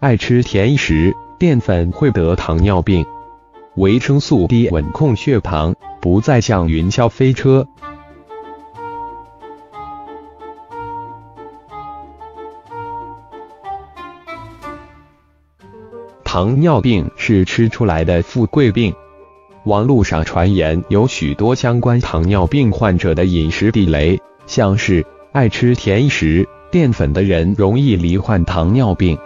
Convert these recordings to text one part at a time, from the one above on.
爱吃甜食、淀粉会得糖尿病。维生素 D 稳控血糖，不再像云霄飞车。糖尿病是吃出来的富贵病。网络上传言有许多相关糖尿病患者的饮食地雷，像是爱吃甜食、淀粉的人容易罹患糖尿病。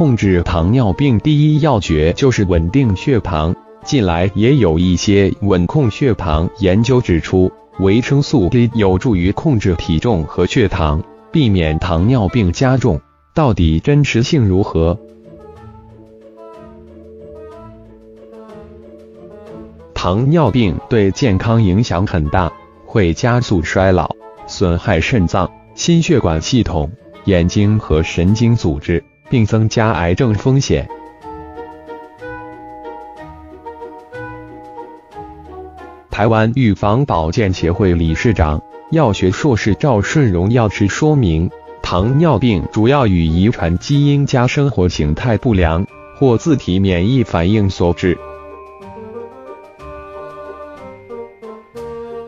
控制糖尿病第一要诀就是稳定血糖。近来也有一些稳控血糖研究指出，维生素 D 有助于控制体重和血糖，避免糖尿病加重。到底真实性如何？糖尿病对健康影响很大，会加速衰老，损害肾脏、心血管系统、眼睛和神经组织。并增加癌症风险。台湾预防保健协会理事长、药学硕士赵顺荣药师说明，糖尿病主要与遗传基因加生活形态不良或自体免疫反应所致。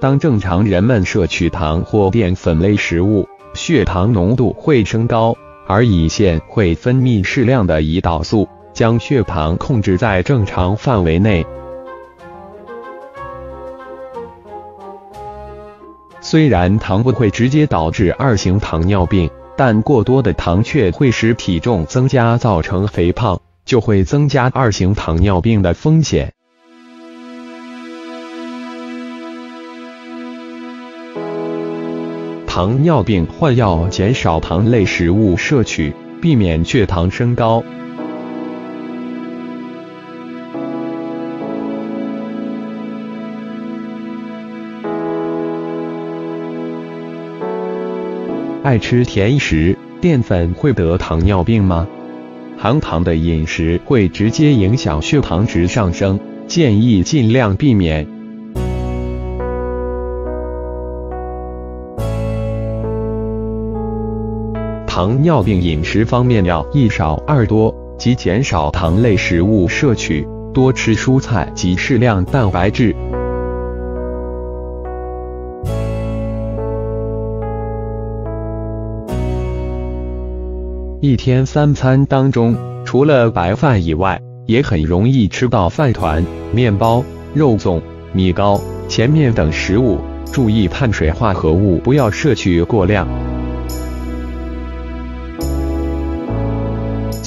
当正常人们摄取糖或淀粉类食物，血糖浓度会升高。而胰腺会分泌适量的胰岛素，将血糖控制在正常范围内。虽然糖不会直接导致二型糖尿病，但过多的糖却会使体重增加，造成肥胖，就会增加二型糖尿病的风险。糖尿病患要减少糖类食物摄取，避免血糖升高。爱吃甜食、淀粉会得糖尿病吗？含糖的饮食会直接影响血糖值上升，建议尽量避免。糖尿病饮食方面要一少二多，即减少糖类食物摄取，多吃蔬菜及适量蛋白质。一天三餐当中，除了白饭以外，也很容易吃到饭团、面包、肉粽、米糕、前面等食物，注意碳水化合物不要摄取过量。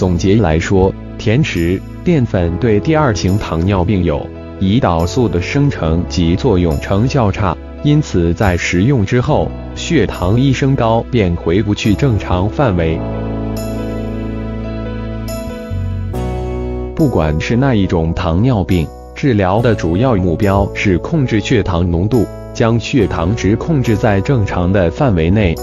总结来说，甜食、淀粉对第二型糖尿病有胰岛素的生成及作用成效差，因此在食用之后，血糖一升高便回不去正常范围。不管是那一种糖尿病，治疗的主要目标是控制血糖浓度，将血糖值控制在正常的范围内。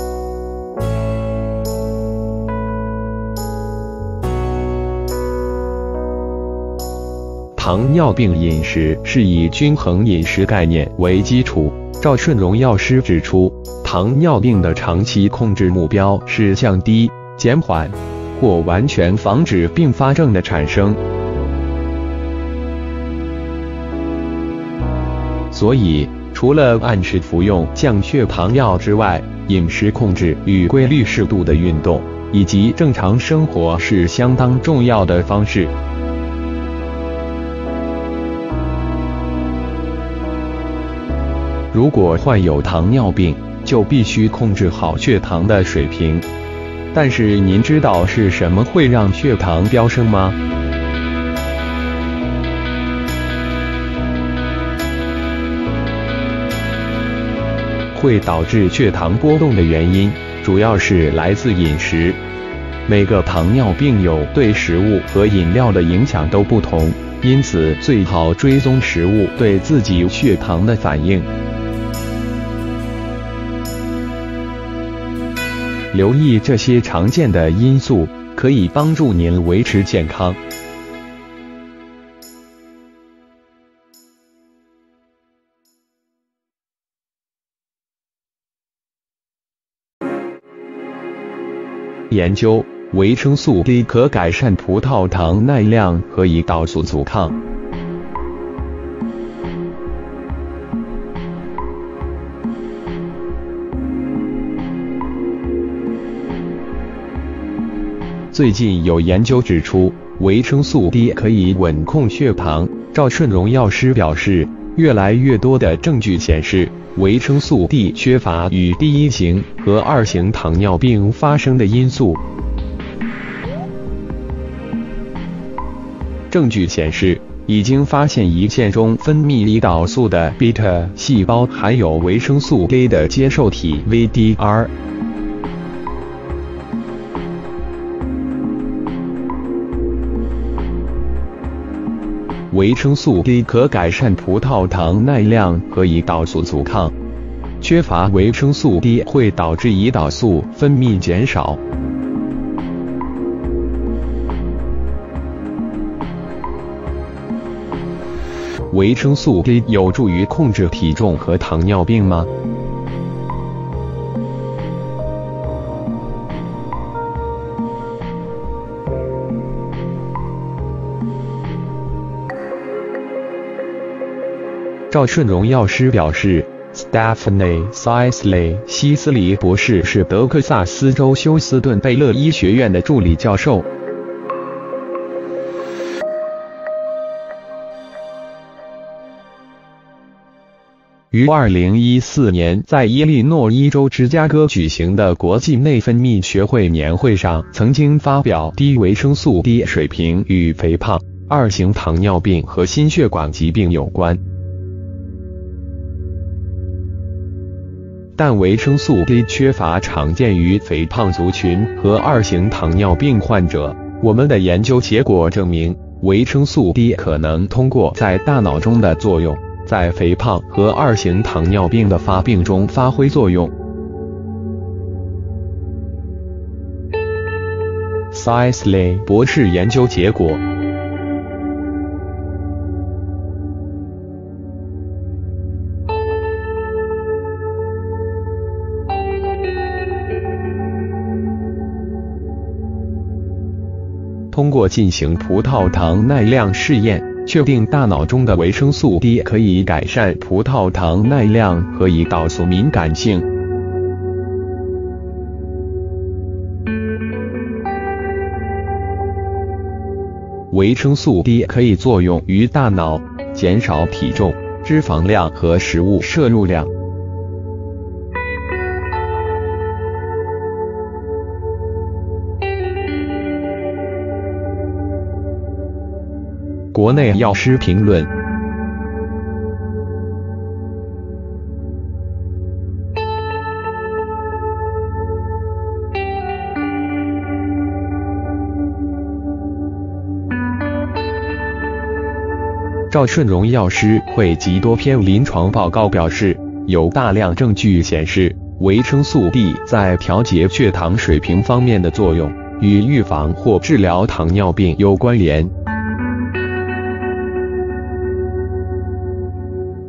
糖尿病饮食是以均衡饮食概念为基础。赵顺荣药师指出，糖尿病的长期控制目标是降低、减缓或完全防止并发症的产生。所以，除了按时服用降血糖药之外，饮食控制与规律适度的运动以及正常生活是相当重要的方式。如果患有糖尿病，就必须控制好血糖的水平。但是您知道是什么会让血糖飙升吗？会导致血糖波动的原因，主要是来自饮食。每个糖尿病友对食物和饮料的影响都不同，因此最好追踪食物对自己血糖的反应。留意这些常见的因素，可以帮助您维持健康。研究，维生素 D 可改善葡萄糖耐量和胰岛素阻抗。最近有研究指出，维生素 D 可以稳控血糖。赵顺荣药师表示，越来越多的证据显示，维生素 D 缺乏与第一型和二型糖尿病发生的因素。证据显示，已经发现胰腺中分泌胰岛素的 beta 细胞含有维生素 D 的接受体 VDR。维生素 D 可改善葡萄糖耐量和胰岛素阻抗。缺乏维生素 D 会导致胰岛素分泌减少。维生素 D 有助于控制体重和糖尿病吗？赵顺荣药师表示，Stephanie Sisley 西斯里博士是德克萨斯州休斯顿贝勒医学院的助理教授。于二零一四年在伊利诺伊州芝加哥举行的国际内分泌学会年会上，曾经发表低维生素 D 水平与肥胖、二型糖尿病和心血管疾病有关。但维生素 D 缺乏常见于肥胖族群和二型糖尿病患者。我们的研究结果证明，维生素 D 可能通过在大脑中的作用，在肥胖和二型糖尿病的发病中发挥作用。Sisley 博士研究结果。通过进行葡萄糖耐量试验，确定大脑中的维生素 D 可以改善葡萄糖耐量和胰岛素敏感性。维生素 D 可以作用于大脑，减少体重、脂肪量和食物摄入量。国内药师评论：赵顺荣药师汇集多篇临床报告表示，有大量证据显示，维生素 D 在调节血糖水平方面的作用与预防或治疗糖尿病有关联。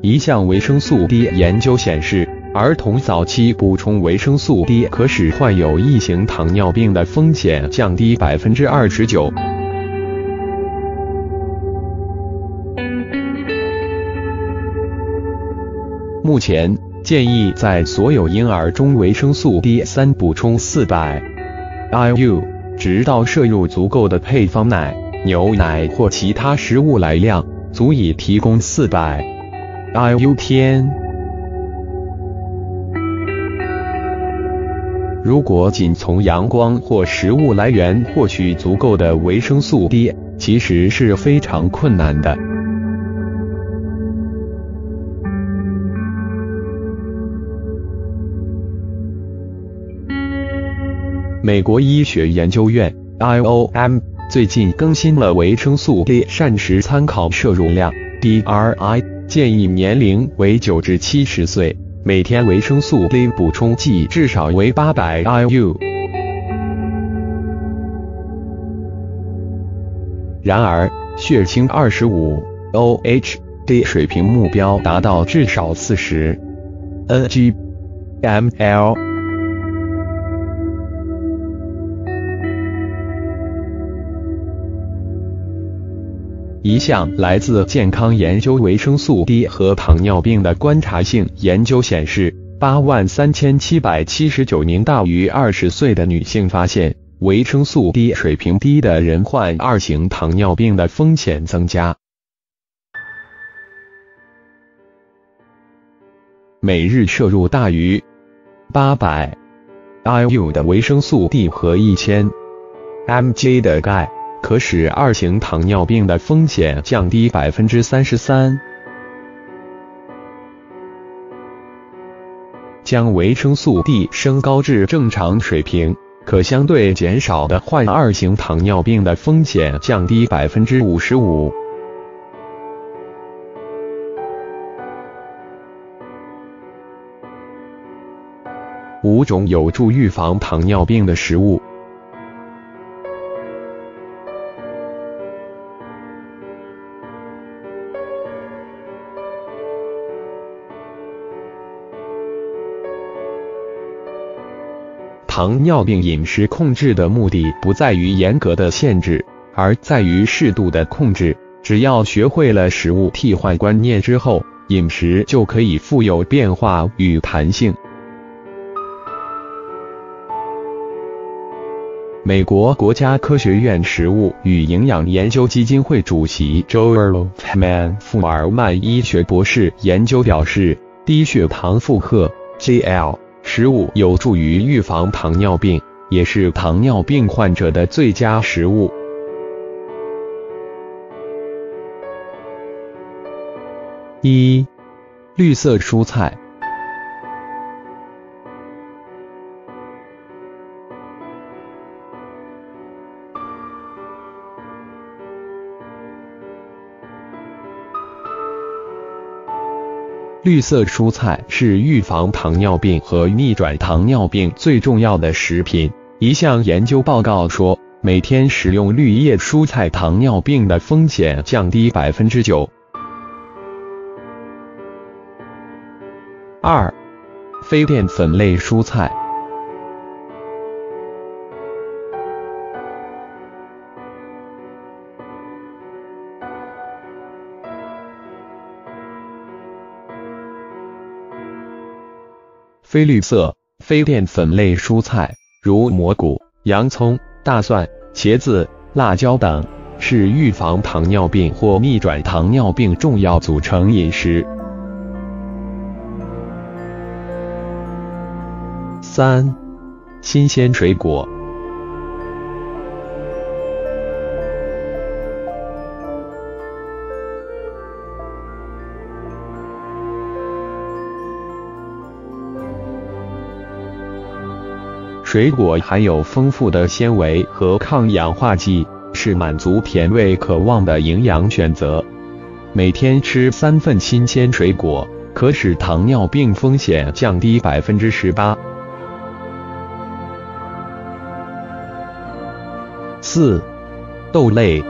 一项维生素 D 研究显示，儿童早期补充维生素 D 可使患有一型糖尿病的风险降低百分之二十九。目前建议在所有婴儿中维生素 D 三补充四百 IU，直到摄入足够的配方奶、牛奶或其他食物来量，足以提供四百。IU 天，如果仅从阳光或食物来源获取足够的维生素 D，其实是非常困难的。美国医学研究院 IOM 最近更新了维生素 D 膳食参考摄入量 DRI。建议年龄为九至七十岁，每天维生素 D 补充剂至少为八百 IU。然而，血清二十五 OH，D 水平目标达到至少四十 ng/ml。一项来自健康研究维生素 D 和糖尿病的观察性研究显示，八万三千七百七十九名大于二十岁的女性发现，维生素 D 水平低的人患二型糖尿病的风险增加。每日摄入大于八百 IU 的维生素 D 和一千 mg 的钙。可使二型糖尿病的风险降低百分之三十三。将维生素 D 升高至正常水平，可相对减少的患二型糖尿病的风险降低百分之五十五。五种有助预防糖尿病的食物。糖尿病饮食控制的目的不在于严格的限制，而在于适度的控制。只要学会了食物替换观念之后，饮食就可以富有变化与弹性。美国国家科学院食物与营养研究基金会主席 Joel Man 富尔曼医学博士研究表示，低血糖负荷 （GL）。食物有助于预防糖尿病，也是糖尿病患者的最佳食物。一、绿色蔬菜。绿色蔬菜是预防糖尿病和逆转糖尿病最重要的食品。一项研究报告说，每天食用绿叶蔬菜，糖尿病的风险降低百分之九。二、非淀粉类蔬菜。非绿色、非淀粉类蔬菜，如蘑菇、洋葱、大蒜、茄子、辣椒等，是预防糖尿病或逆转糖尿病重要组成饮食。三、新鲜水果。水果含有丰富的纤维和抗氧化剂，是满足甜味渴望的营养选择。每天吃三份新鲜水果，可使糖尿病风险降低百分之十八。四、豆类。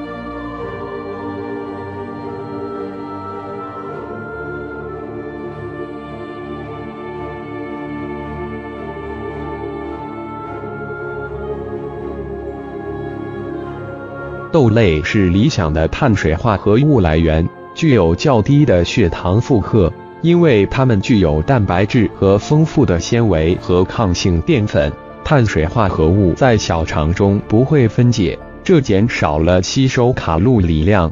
豆类是理想的碳水化合物来源，具有较低的血糖负荷，因为它们具有蛋白质和丰富的纤维和抗性淀粉。碳水化合物在小肠中不会分解，这减少了吸收卡路里量。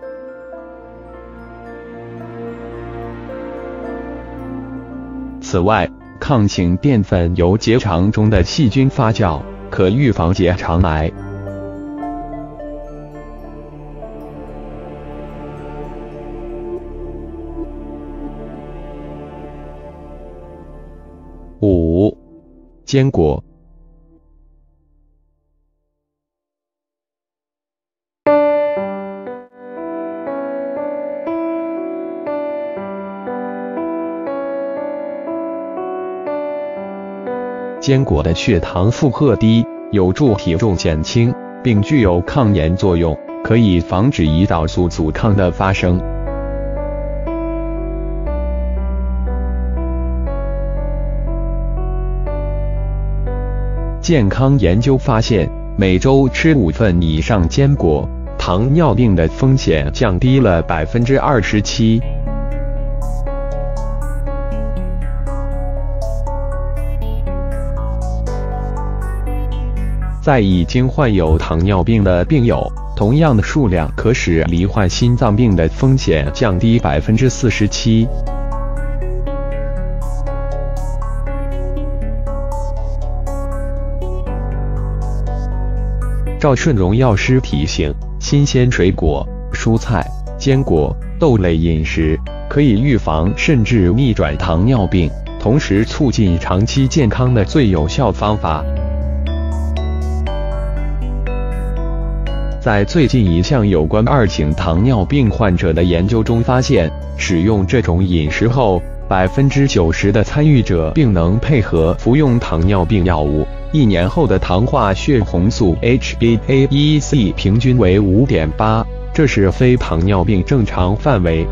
此外，抗性淀粉由结肠中的细菌发酵，可预防结肠癌。五、坚果。坚果的血糖负荷低，有助体重减轻，并具有抗炎作用，可以防止胰岛素阻抗的发生。健康研究发现，每周吃五份以上坚果，糖尿病的风险降低了百分之二十七。在已经患有糖尿病的病友，同样的数量可使罹患心脏病的风险降低百分之四十七。赵顺荣药师提醒：新鲜水果、蔬菜、坚果、豆类饮食可以预防甚至逆转糖尿病，同时促进长期健康的最有效方法。在最近一项有关二型糖尿病患者的研究中发现，使用这种饮食后，百分之九十的参与者并能配合服用糖尿病药物。一年后的糖化血红素 HbA1c 平均为五点八，这是非糖尿病正常范围。